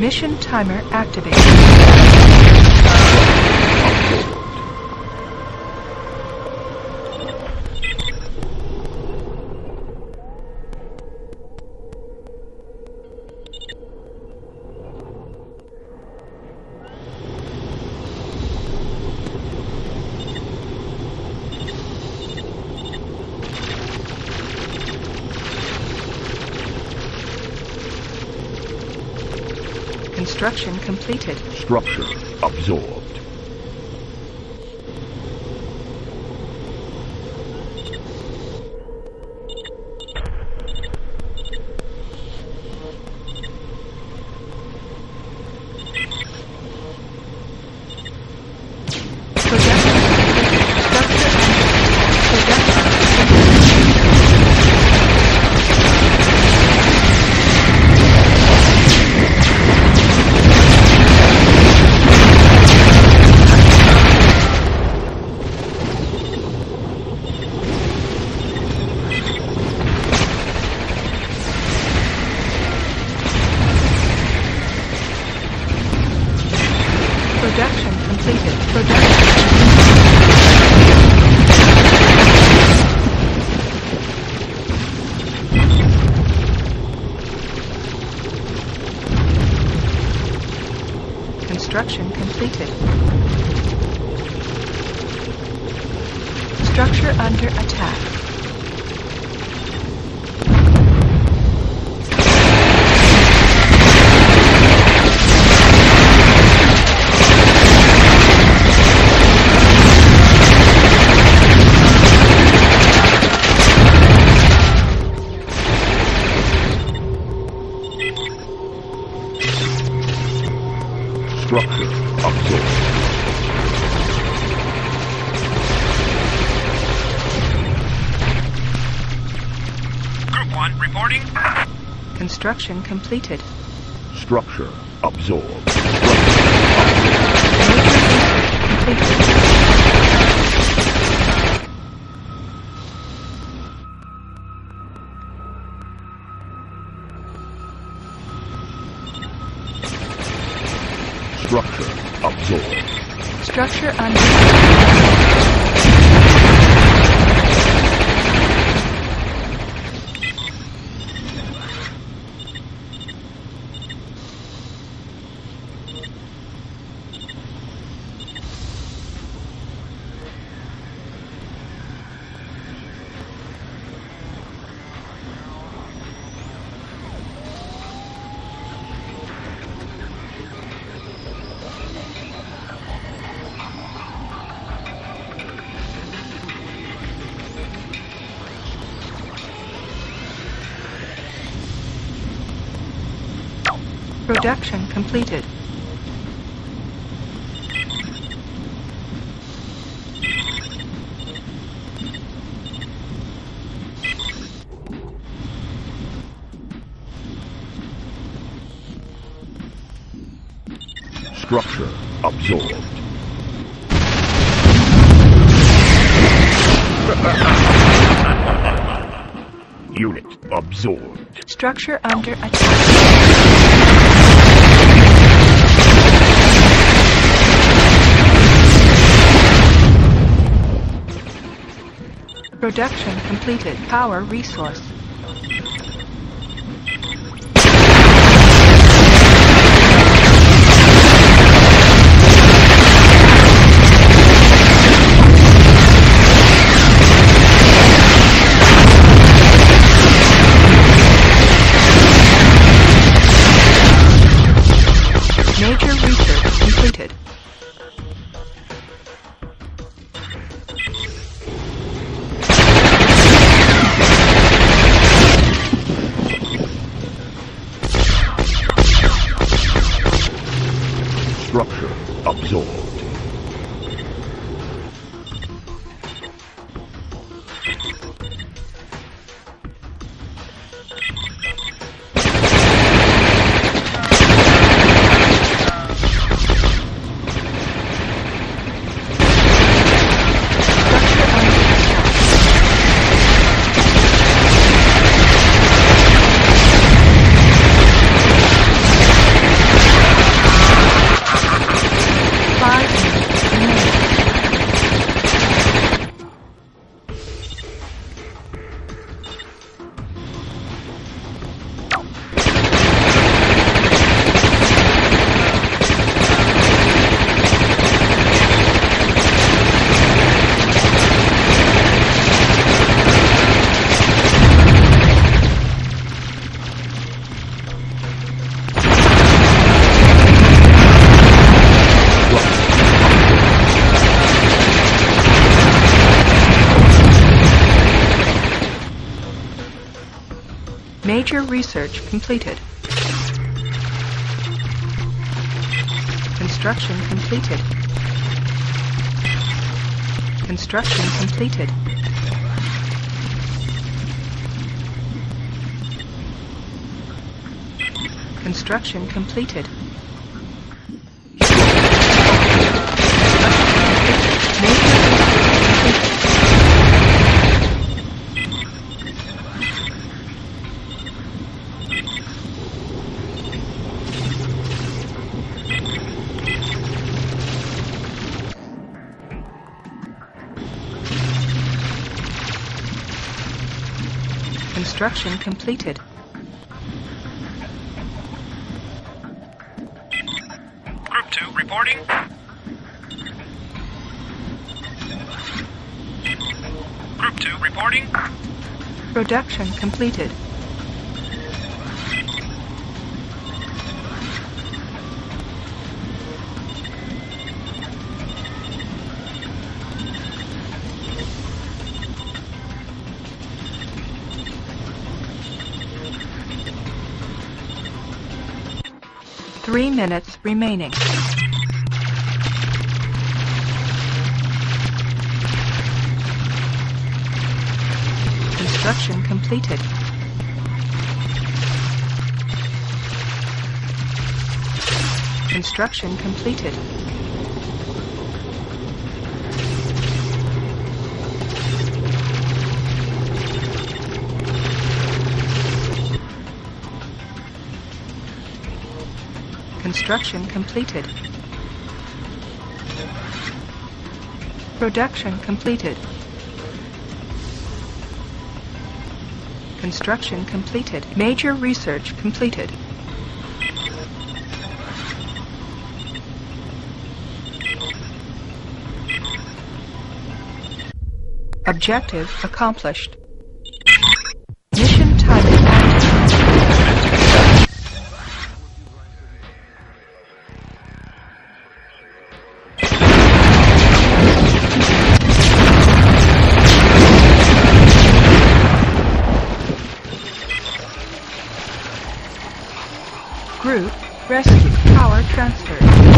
Mission timer activated. Construction completed. Structure absorbed. Construction completed. Structure under attack. Structure absorbed. Group 1, reporting. Construction completed. Structure absorbed. Completed. Structure under Production completed. Structure absorbed. Unit absorbed. Structure under attack. Production completed. Power resource. Structure absorbed. Major research completed. Construction completed. Construction completed. Construction completed. Construction completed. Group 2 reporting. Group 2 reporting. Production completed. Three minutes remaining. Construction completed. Construction completed. Construction completed. Production completed. Construction completed. Major research completed. Objective accomplished. Group rescue power transferred.